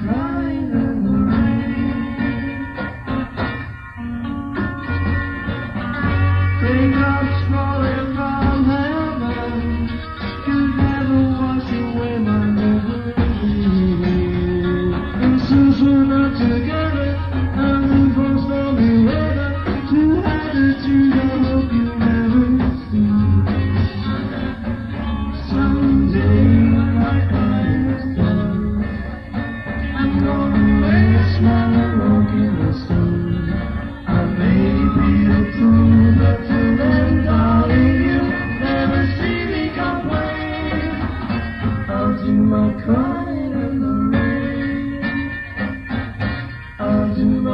Bring out small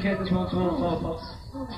そうそうそうそう。